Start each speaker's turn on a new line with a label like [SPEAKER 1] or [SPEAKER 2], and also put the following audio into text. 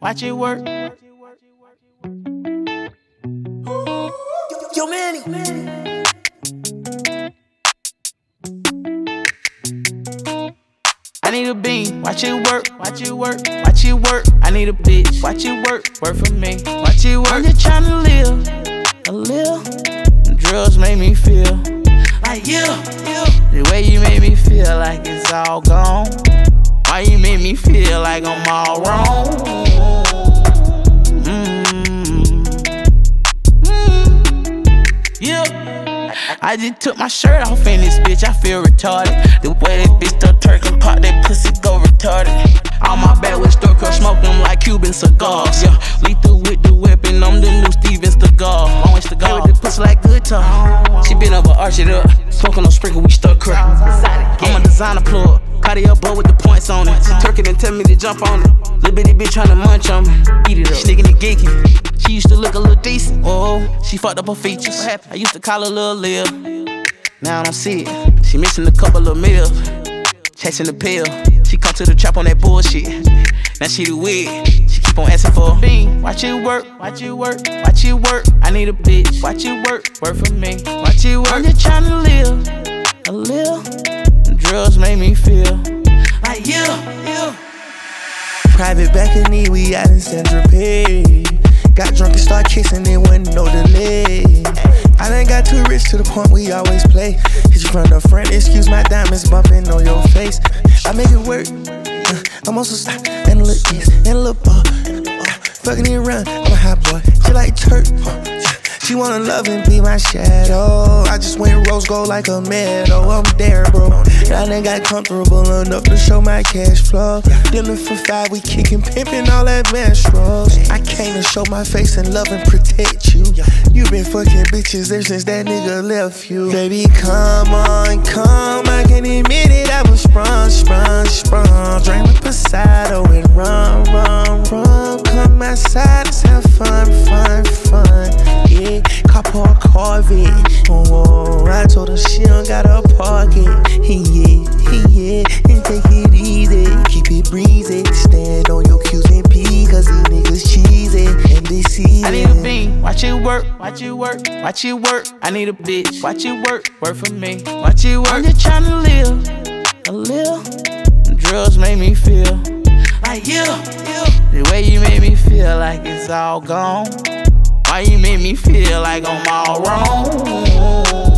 [SPEAKER 1] watch it work.
[SPEAKER 2] Yo, Manny.
[SPEAKER 1] I need a bean, watch it work, watch it work, watch it work. I need a bitch, watch it work, work for me, watch it work. I'm just tryna live a little. Drugs make me feel like you, you. The way you made me feel like it's all gone. Why you make me feel like I'm all wrong? I just took my shirt off in this bitch, I feel retarded. The way that bitch stuck turkey pop, that pussy go retarded. On my back with store crush, smoke them like Cuban cigars. Yeah, lethal with the weapon, I'm the new Steven Seagal. Always the guy with the pussy like good time. She been over, arch it up. Smoking no sprinkle, we stuck crack. I'm a designer plug. Cardi up, with the points on it. Turkey didn't tell me to jump on it. Little bitty bitch tryna munch on me. Eat it up. Sneaking and geeking. She used to look a little decent. Oh, she fucked up her features. I used to call her little Lil. Now I don't see it. She missing a couple of meals. Chasing the pill. She come to the trap on that bullshit. Now she the wig. She keep on asking for a bean. Watch it work, watch it work, watch it work. I need a bitch. Watch it work, work for me. Watch it work. I'm just tryna live a little. Drugs make me feel like you, you.
[SPEAKER 2] Private balcony, we out in Central Pay. Got drunk and start kissing, it wasn't no delay. I done got too rich to the point we always play. Hit you from the front, excuse my diamonds bumping on your face. I make it work. Uh, I'm also stop and look this and look ball. Uh, fucking it run, I'm a hot boy. She like Turk. Uh, she wanna love and be my shadow. I just went rose gold like a meadow. I'm there, bro. I done got comfortable enough to show my cash flow. Dinner for five, we kicking, pimping all that rolls. I came to show my face and love and protect you. You been fucking bitches ever since that nigga left you. Baby, come on, come. I can admit it, I was sprung, sprung, sprung. Drink with Posado Oh, oh, I told her she don't gotta park it. Yeah, yeah, and take it easy. Keep it breezy. Stand on your Q's and P, cause these niggas cheesy. And they see
[SPEAKER 1] I need a bean, watch it work, watch it work, watch it work. I need a bitch, watch it work, work for me, watch it work. I'm just tryna live a little. Drugs make me feel like you, you. The way you made me feel like it's all gone. Why you make me feel like I'm all wrong?